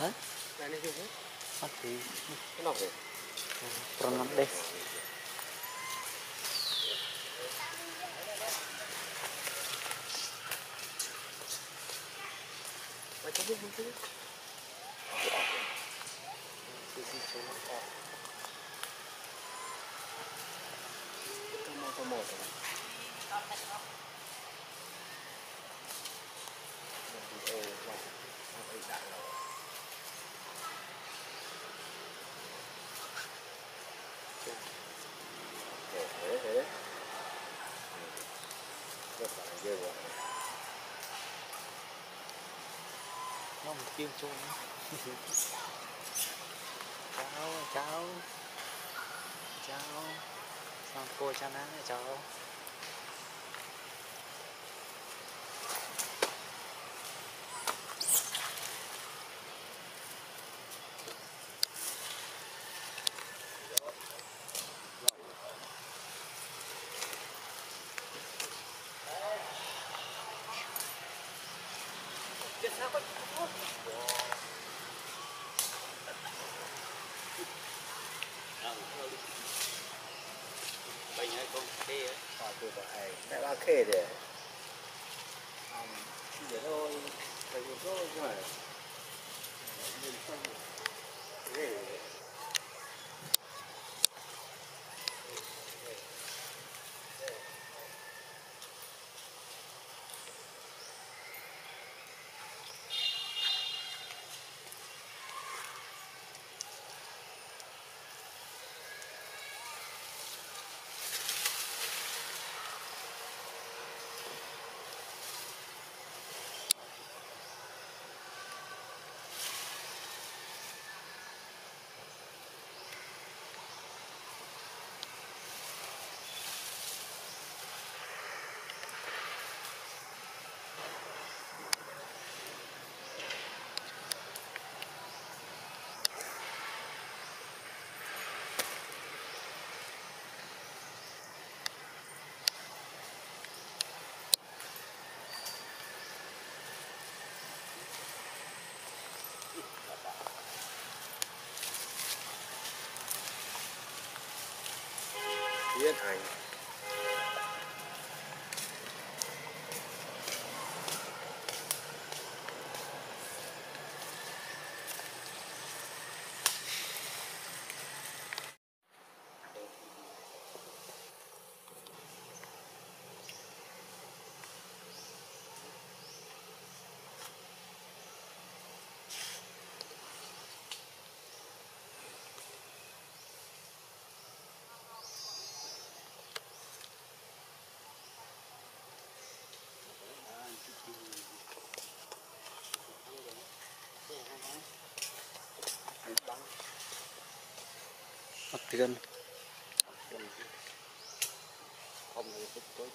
Hah? Nah ini juga. Mati. Kenapa? Pernah deh. Macam ni mungkin. Sisi cuma. Kita mau ke mau. Hãy subscribe cho kênh Ghiền Mì Gõ Để không bỏ lỡ những video hấp dẫn thế thế rất là ghê nó một kim chung cháu cháu cháu xong cô cha má cháu từ bọn này mẹ ba khê để để thôi phải dùng thôi chứ mà nhìn xong Matikan. Không thì tích tối.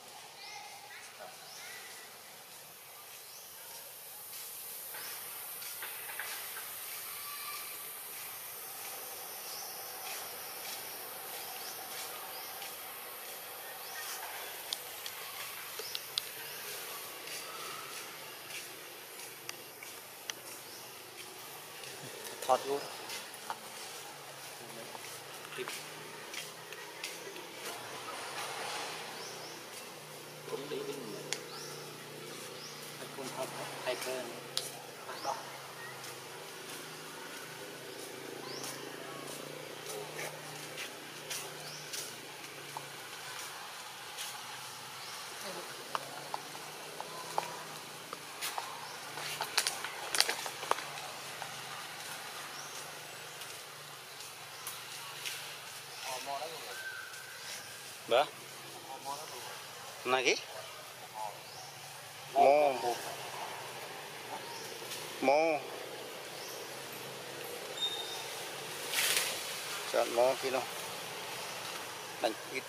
thọt đại thừa hoạt động Ba? Nagi? Mo. Mo. Chọn mo kilo. Đánh ít.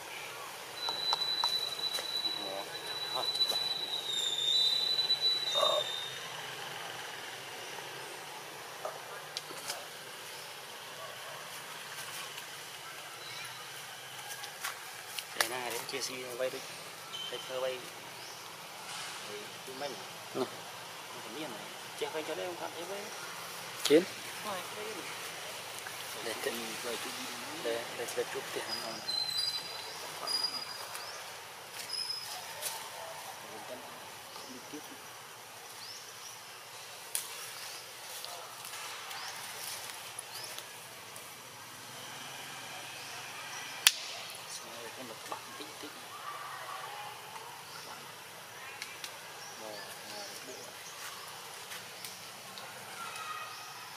Đây này, đến chia sẻ vay đi. Thơ vay. thì mình Ừ. mình nhiên này chắc phải cho đây không thật thế với Chín. Thôi, đây đi. để tự về chú đi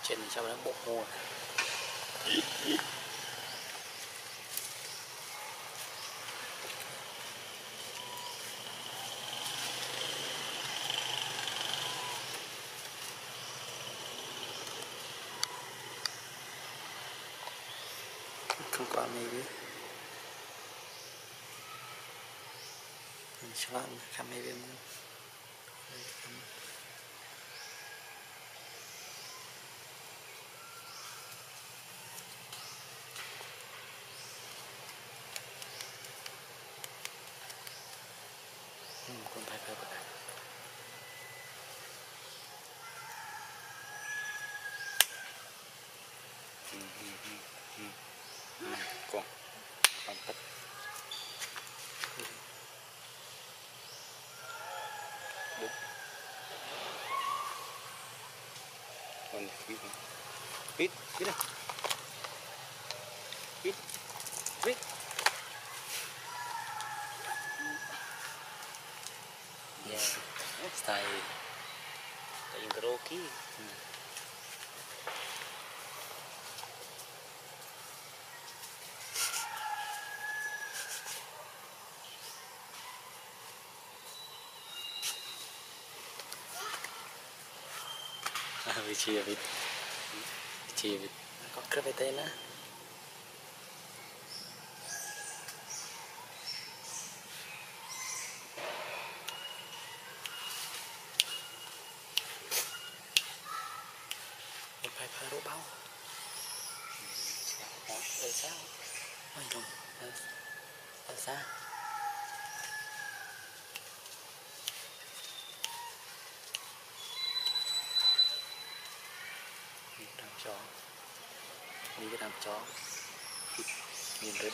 trên này sao nó bộ mua không có mấy cái mình sẽ làm khám Yeah. Style. Kayong karaoke. Hmm. Ah, we cheer Kau kerap itu na. Ở sao? Ở trong ở, ở xa làm chó. Đi cái làm chó. Nhìn rít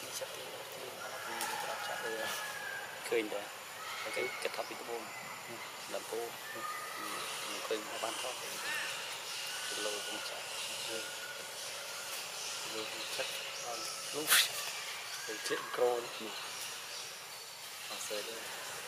ស៊ីចាប់ពីទីពីប្រាប់ចាប់លើឃើញដែរគេកាត់ថតពីត្បូងដល់ពូឃើញបានថតគីឡូគំចាប់លោកចាក់ដល់លោកទៅជិះក្រូនអត់សេដែរ